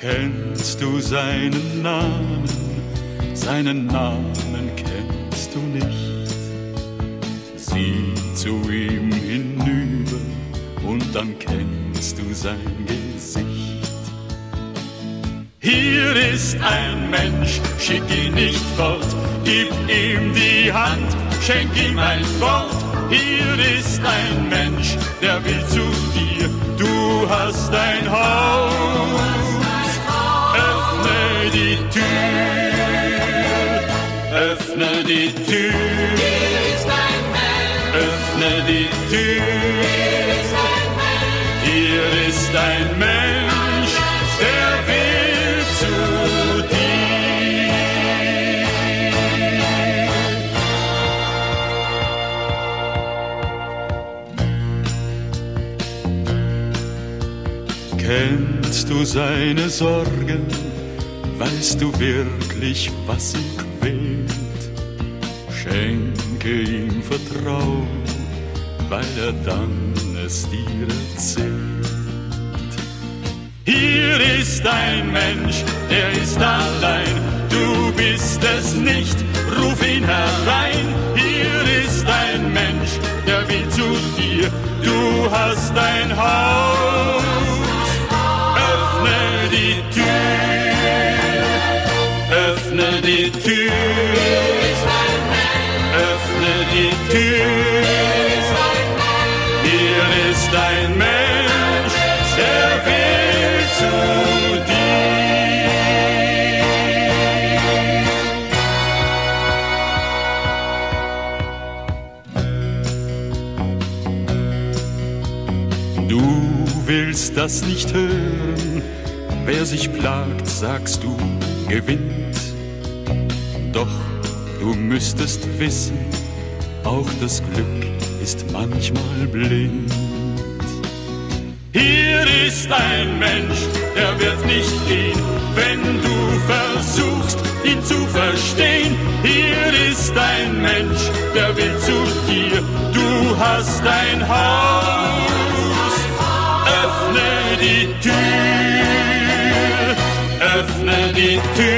Kennst du seinen Namen? Seinen Namen kennst du nicht. Sieh zu ihm hinüber und dann kennst du sein Gesicht. Hier ist ein Mensch, schick ihn nicht fort, gib ihm die Hand, schenk ihm ein Wort. Hier ist ein Mensch, der will zu dir, du hast ein Haus die Tür, öffne die Tür. Hier ist ein Mensch. Öffne die Tür. Hier ist ein Mensch. Hier ist ein Mensch, der will zu dir. Kennst du seine Sorgen? Weißt du wirklich, was ihn quält? Schenke ihm Vertrauen, weil er dann es dir erzählt. Hier ist ein Mensch, der ist allein, du bist es nicht, ruf ihn herein. Hier ist ein Mensch, der will zu dir, du hast ein Haus, öffne die Tür die Tür. Öffne die Tür. Hier ist ein Mensch, der will zu dir. Du willst das nicht hören, wer sich plagt, sagst du, gewinnt. Du müsstest wissen, auch das Glück ist manchmal blind. Hier ist ein Mensch, der wird nicht gehen, wenn du versuchst, ihn zu verstehen. Hier ist ein Mensch, der will zu dir, du hast ein Haus. Öffne die Tür, öffne die Tür.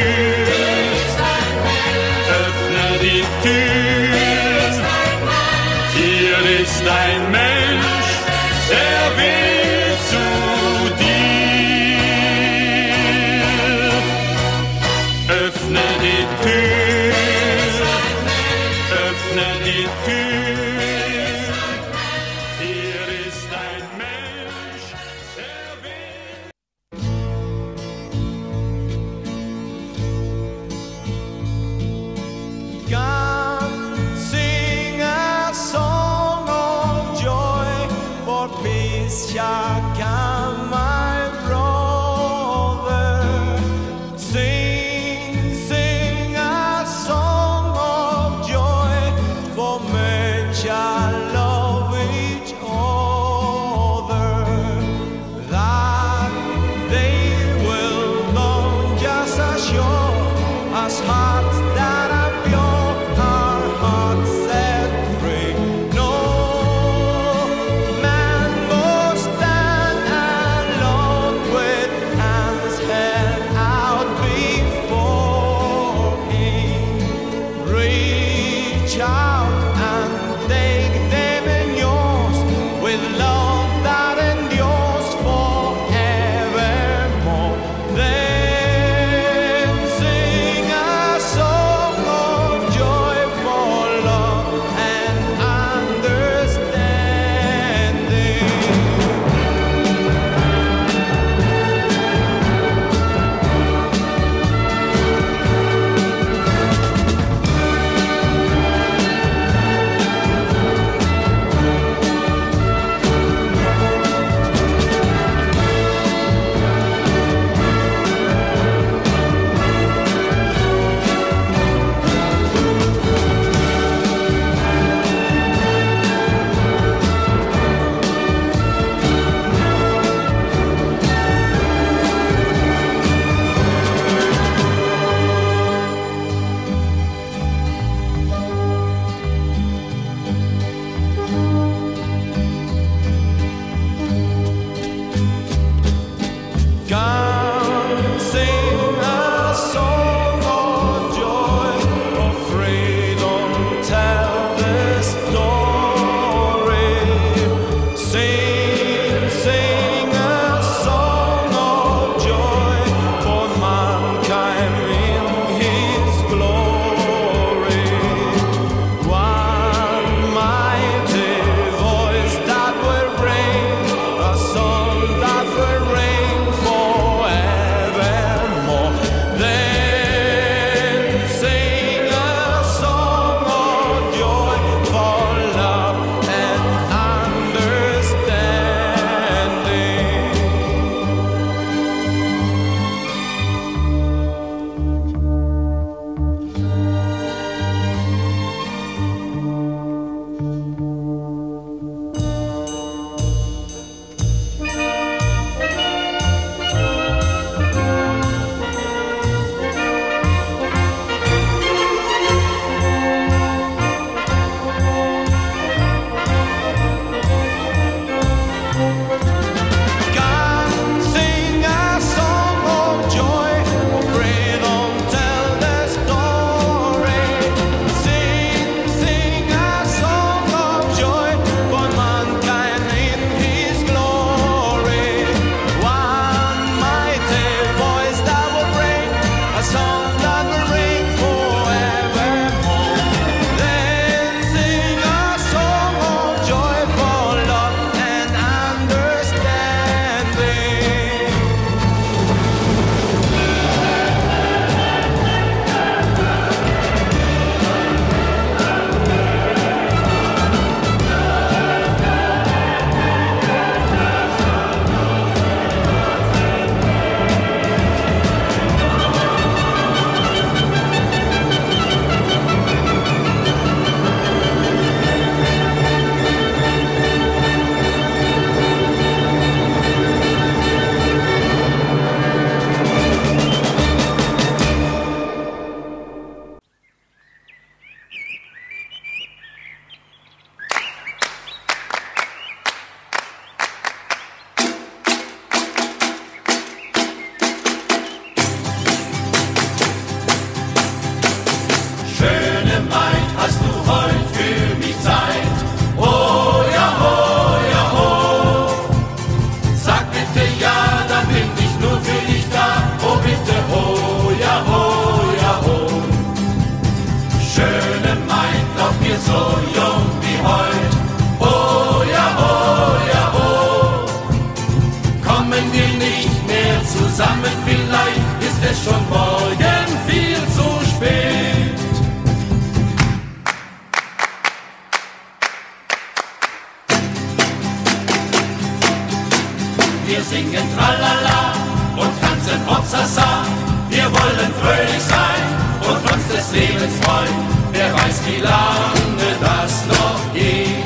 Uns des Lebens freuen. Wer weiß, wie lange das noch geht.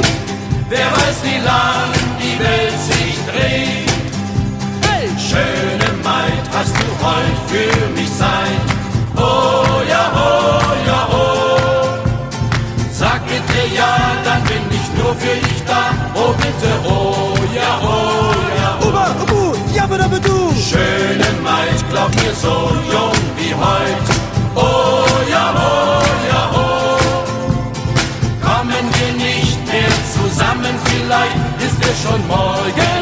Wer weiß, wie lang die Welt sich dreht. Hey! Schöne Maid, hast du heut für mich Zeit? Oh ja, oh ja, oh. Sag bitte ja, dann bin ich nur für dich da. Oh bitte, oh ja, oh ja, oh. Uba, ubu, jabba du. Schöne Maid, glaub mir so jung wie heut. Es schon morgen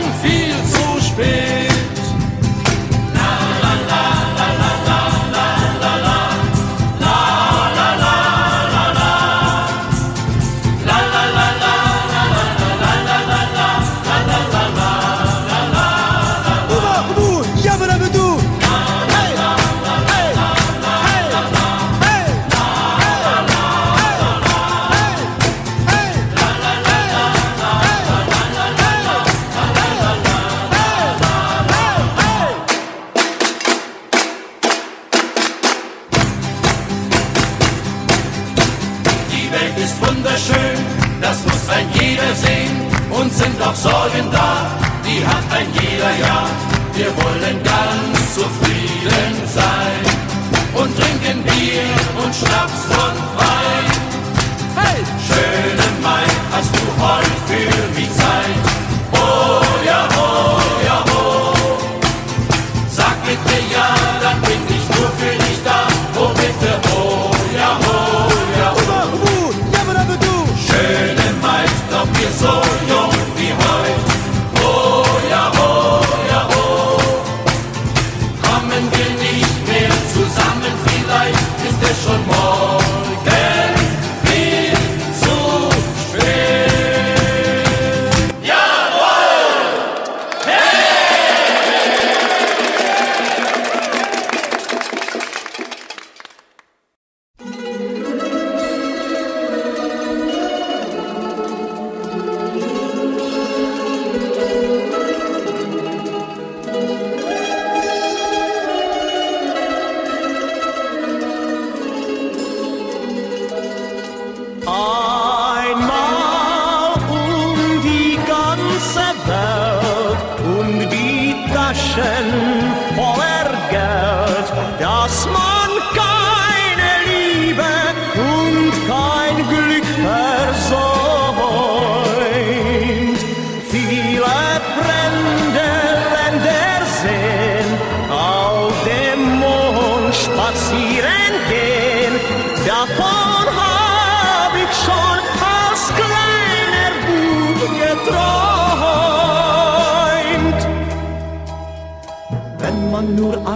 wunderschön, das muss ein jeder sehen. Und sind auch Sorgen da, die hat ein jeder ja. Wir wollen ganz zufrieden sein und trinken Bier und Schnaps und Wein. Hey! Schöne Mai, hast du heute für mich Zeit? Oh ja, oh ja, oh. Sag bitte ja,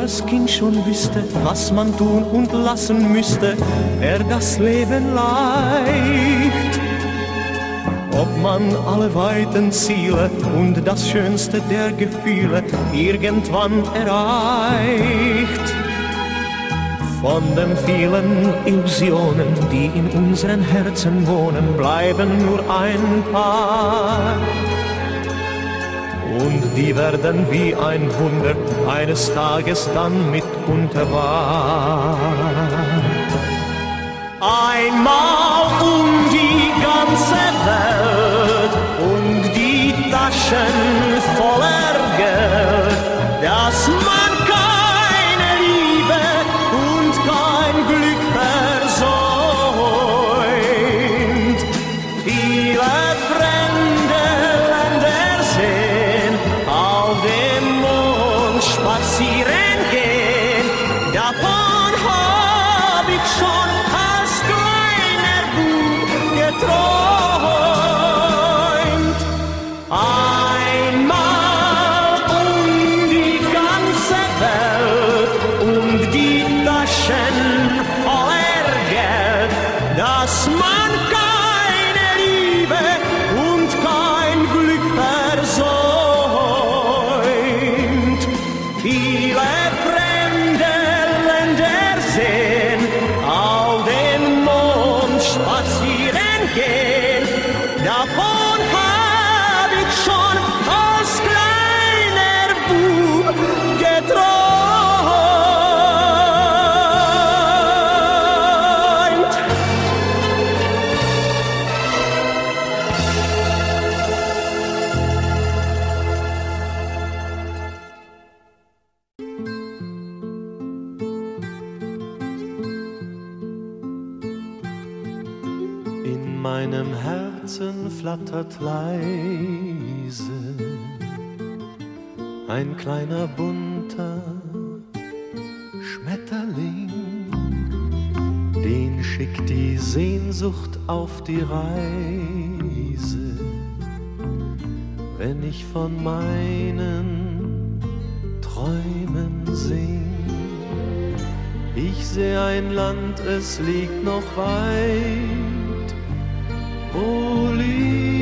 als Kind schon wüsste, was man tun und lassen müsste, wär das Leben leicht. Ob man alle weiten Ziele und das Schönste der Gefühle irgendwann erreicht. Von den vielen Illusionen, die in unseren Herzen wohnen, bleiben nur ein paar. Und die werden wie ein Wunder eines Tages dann mitunter wahr. Einmal um die ganze Welt und die Taschen meinem Herzen flattert leise ein kleiner bunter Schmetterling, den schickt die Sehnsucht auf die Reise, wenn ich von meinen Träumen sing. Ich seh ein Land, es liegt noch weit, wo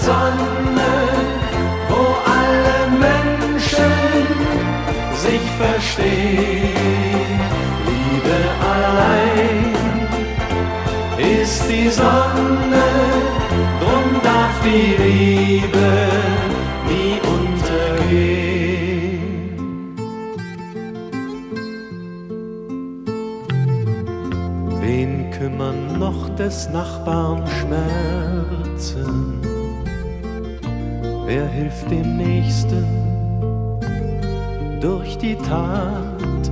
Sonne, wo alle Menschen sich verstehen. Liebe allein ist die Sonne, drum darf die Liebe nie untergehen. Wen kümmern noch des Nachbarn Schmerzen? Wer hilft dem Nächsten durch die Tat?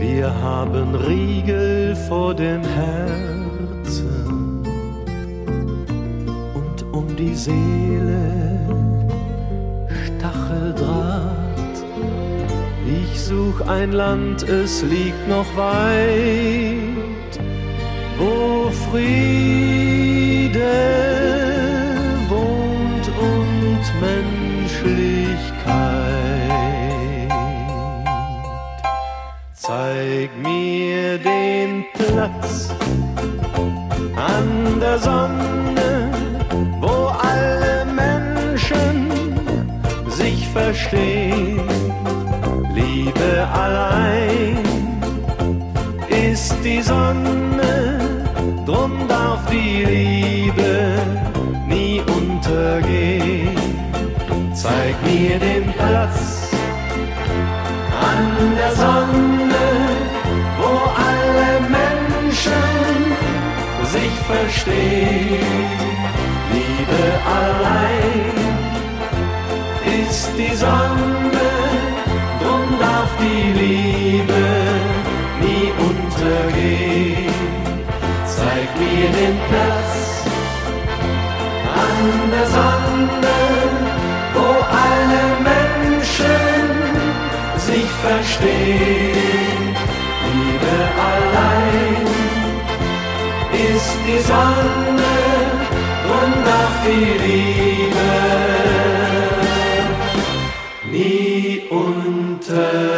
Wir haben Riegel vor den Herzen und um die Seele Stacheldraht. Ich such ein Land, es liegt noch weit, wo Friede Zeig mir den Platz an der Sonne, wo alle Menschen sich verstehen. Liebe allein ist die Sonne, drum darf die Liebe nie untergehen. Zeig mir den Platz an der Sonne, verstehen. Liebe allein ist die Sonne, drum darf die Liebe nie untergehen. Zeig mir den Platz an der Sonne, wo alle Menschen sich verstehen. Die Sonne, drum darf die Liebe nie untergehen.